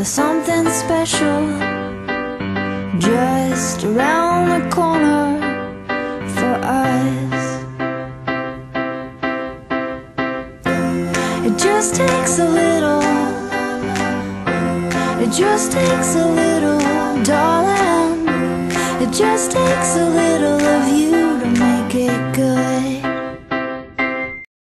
There's something special just around the corner for us. It just takes a little, it just takes a little, darling. It just takes a little.